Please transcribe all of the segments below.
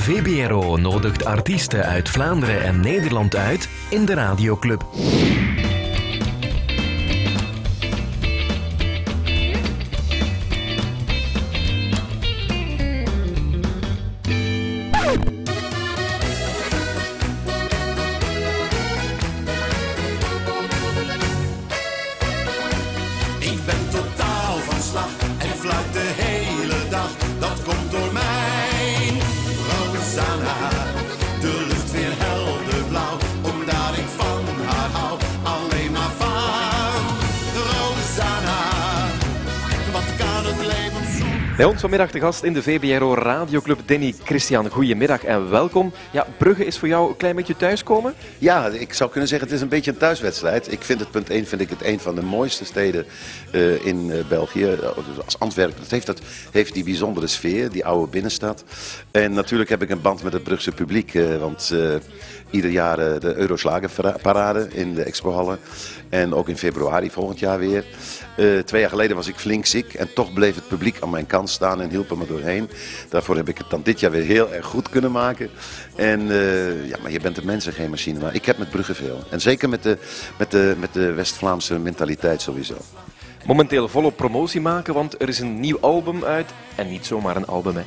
VBRO nodigt artiesten uit Vlaanderen en Nederland uit in de Radioclub. Ik ben totaal van slag Bij ons vanmiddag de gast in de VBRO Radioclub, Danny Christian. Goedemiddag en welkom. Ja, Brugge is voor jou een klein beetje thuiskomen. Ja, ik zou kunnen zeggen het is een beetje een thuiswedstrijd. Ik vind het punt 1 vind ik het een van de mooiste steden eh, in eh, België. Eh, Als Antwerpen. Dat heeft, dat heeft die bijzondere sfeer, die oude binnenstad. En natuurlijk heb ik een band met het Brugse publiek. want ieder jaar de Euroslagenparade in de expohallen. En ook in februari volgend jaar weer. Twee jaar geleden was ik flink ziek en toch bleef het publiek aan mijn kant staan en hielp er me doorheen. Daarvoor heb ik het dan dit jaar weer heel erg goed kunnen maken. En eh, ja, maar je bent de mensen geen machine. Maar ik heb met Brugge veel. En zeker met de, met de, met de West-Vlaamse mentaliteit sowieso. Momenteel volop promotie maken, want er is een nieuw album uit. En niet zomaar een album, hè.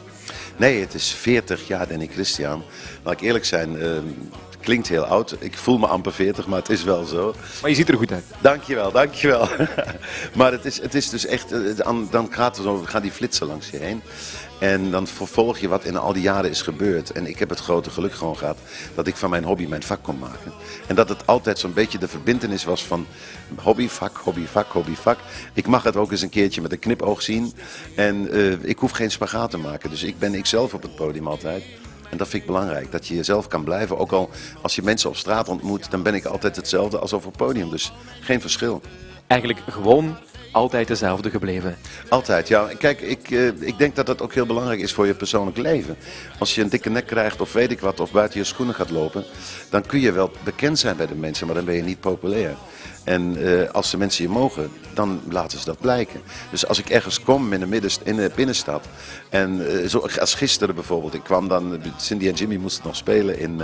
Nee, het is 40 jaar Danny Christian. Laat ik eerlijk zijn, eh, het klinkt heel oud. Ik voel me amper 40, maar het is wel zo. Maar je ziet er goed uit. Dankjewel, dankjewel. maar het is, het is dus echt, eh, dan, gaat er zo, gaan die flitsen langs je heen. En dan vervolg je wat in al die jaren is gebeurd. En ik heb het grote geluk gewoon gehad dat ik van mijn hobby mijn vak kon maken. En dat het altijd zo'n beetje de verbindenis was van hobby, vak, hobby, vak, hobby, vak. Ik mag het ook eens een keertje met een knipoog zien. En eh, ik hoef geen spagaat te maken. Dus ik ben ikzelf op het podium altijd. En dat vind ik belangrijk, dat je jezelf kan blijven. Ook al als je mensen op straat ontmoet, dan ben ik altijd hetzelfde als op het podium. Dus geen verschil. Eigenlijk gewoon altijd dezelfde gebleven. Altijd, ja. Kijk, ik, eh, ik denk dat dat ook heel belangrijk is voor je persoonlijk leven. Als je een dikke nek krijgt of weet ik wat, of buiten je schoenen gaat lopen, dan kun je wel bekend zijn bij de mensen, maar dan ben je niet populair. En eh, als de mensen je mogen, dan laten ze dat blijken. Dus als ik ergens kom in de, middenst, in de binnenstad, en eh, zo, als gisteren bijvoorbeeld, ik kwam dan, Cindy en Jimmy moesten nog spelen in,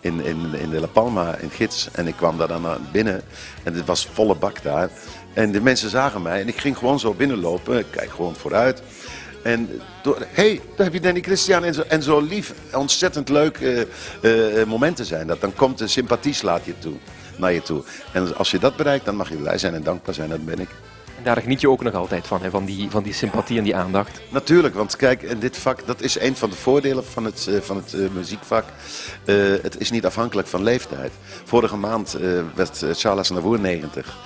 in, in, in de La Palma, in Gids. En ik kwam daar dan binnen en het was volle bak daar. En de mensen zagen mij en ik ging gewoon zo binnenlopen, ik kijk gewoon vooruit. En door, hey, daar heb je Danny Christian en zo, en zo lief, ontzettend leuk eh, eh, momenten zijn dat. Dan komt de sympathie slaat je toe, naar je toe. En als je dat bereikt, dan mag je blij zijn en dankbaar zijn, dat ben ik. En daar geniet je ook nog altijd van, hè, van, die, van die sympathie en die aandacht. Natuurlijk, want kijk, in dit vak, dat is een van de voordelen van het, eh, van het eh, muziekvak. Eh, het is niet afhankelijk van leeftijd. Vorige maand eh, werd eh, Charles Navour 90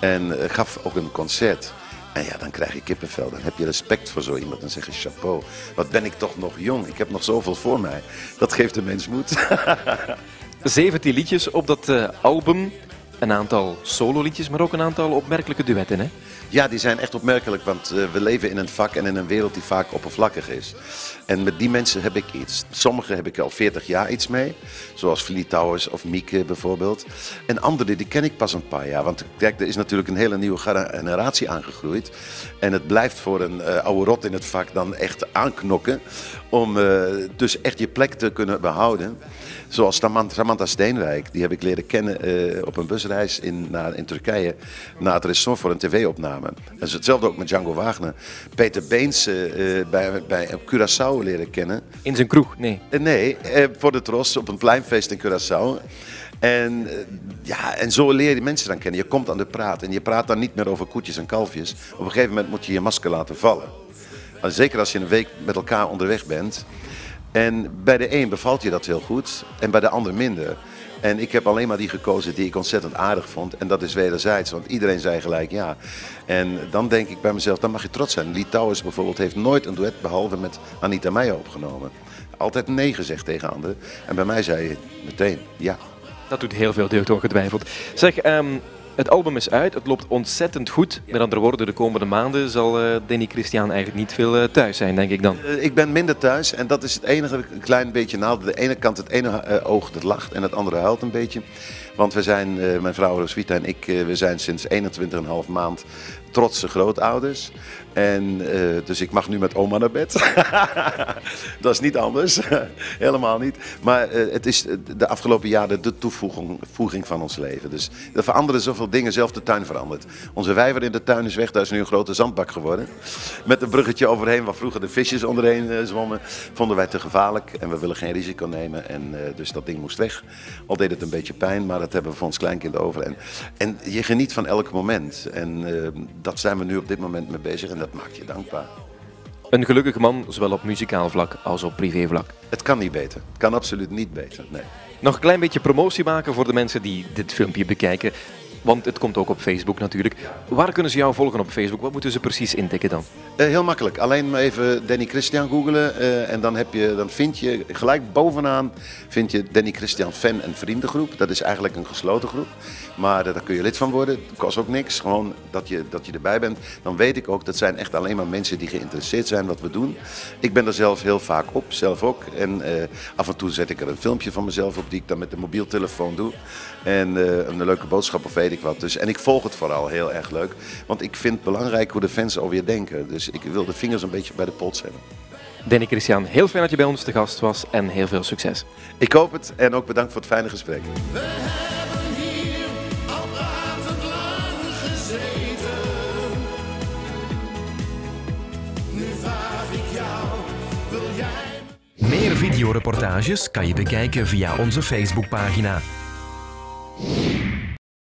en eh, gaf ook een concert. En ja, dan krijg je kippenvel. Dan heb je respect voor zo iemand. Dan zeg je chapeau. Wat ben ik toch nog jong. Ik heb nog zoveel voor mij. Dat geeft de mens moed. 17 liedjes op dat eh, album. Een aantal sololiedjes, maar ook een aantal opmerkelijke duetten, hè. Ja, die zijn echt opmerkelijk, want eh, we leven in een vak en in een wereld die vaak oppervlakkig is. En met die mensen heb ik iets. Sommigen heb ik al 40 jaar iets mee, zoals Philly Towers of Mieke bijvoorbeeld. En anderen, die ken ik pas een paar jaar, want kijk, er is natuurlijk een hele nieuwe generatie aangegroeid. En het blijft voor een eh, oude rot in het vak dan echt aanknokken om eh, dus echt je plek te kunnen behouden. Zoals Samantha Steenwijk, die heb ik leren kennen op een busreis in, naar, in Turkije naar het restaurant voor een tv-opname. Is hetzelfde ook met Django Wagner. Peter Beens eh, bij, bij op Curaçao leren kennen. In zijn kroeg, nee. Eh, nee, voor de Tros op een pleinfeest in Curaçao. En, ja, en zo leer je mensen dan kennen. Je komt aan de praat en je praat dan niet meer over koetjes en kalfjes. Op een gegeven moment moet je je masker laten vallen. En zeker als je een week met elkaar onderweg bent. En bij de een bevalt je dat heel goed en bij de ander minder. En ik heb alleen maar die gekozen die ik ontzettend aardig vond. En dat is wederzijds, want iedereen zei gelijk ja. En dan denk ik bij mezelf, dan mag je trots zijn. Lee Towers bijvoorbeeld heeft nooit een duet behalve met Anita Meijer opgenomen. Altijd nee gezegd tegen anderen. En bij mij zei je meteen ja. Dat doet heel veel deugd, ongetwijfeld. Zeg, ehm, het album is uit, het loopt ontzettend goed. Met andere woorden, de komende maanden zal Danny Christian eigenlijk niet veel eh, thuis zijn, denk ik dan. Eh, Ik ben minder thuis en dat is het enige klein beetje nadeel. De ene kant, het ene oog dat lacht en het andere huilt een beetje. Want we zijn, mijn vrouw Roswitha en ik, we zijn sinds 21,5 maand trotse grootouders. En eh, dus ik mag nu met oma naar bed. dat is niet anders. Helemaal niet. Maar eh, het is de afgelopen jaren de toevoeging van ons leven. Dus er veranderen zoveel dingen. Zelf de tuin verandert. Onze vijver in de tuin is weg. Daar is nu een grote zandbak geworden. Met een bruggetje overheen waar vroeger de visjes onderheen uh, zwommen. Vonden wij te gevaarlijk. En we willen geen risico nemen. En dus dat ding moest weg. Al deed het een beetje pijn. Maar dat hebben we voor ons kleinkind over. En, en je geniet van elk moment. En dat zijn we nu op dit moment mee bezig. En dat maakt je dankbaar. Een gelukkige man, zowel op muzikaal vlak als op privévlak. Het kan niet beter. Het kan absoluut niet beter. Nee. Nog een klein beetje promotie maken voor de mensen die dit filmpje bekijken. Want het komt ook op Facebook natuurlijk. Waar kunnen ze jou volgen op Facebook? Wat moeten ze precies intikken dan? Uh, heel makkelijk. Alleen maar even Danny Christian googelen. Uh, en dan, heb je, dan vind je gelijk bovenaan vind je Danny Christian fan en vriendengroep. Dat is eigenlijk een gesloten groep. Maar uh, daar kun je lid van worden. Het kost ook niks. Gewoon dat je, dat je erbij bent. Dan weet ik ook, dat zijn echt alleen maar mensen die geïnteresseerd zijn wat we doen. Ik ben er zelf heel vaak op, zelf ook. En af en toe zet ik er een filmpje van mezelf op die ik dan met de mobieltelefoon doe. En een leuke boodschap of weet wat. Dus, en ik volg het vooral heel erg leuk. Want ik vind het belangrijk hoe de fans alweer denken. Dus ik wil de vingers een beetje bij de pot zetten. Danny Christian, heel fijn dat je bij ons te gast was en heel veel succes. Ik hoop het en ook bedankt voor het fijne gesprek. We hebben hier al lang gezeten. Nu vraag ik jou, wil jij... Meer videoreportages kan je bekijken via onze Facebookpagina.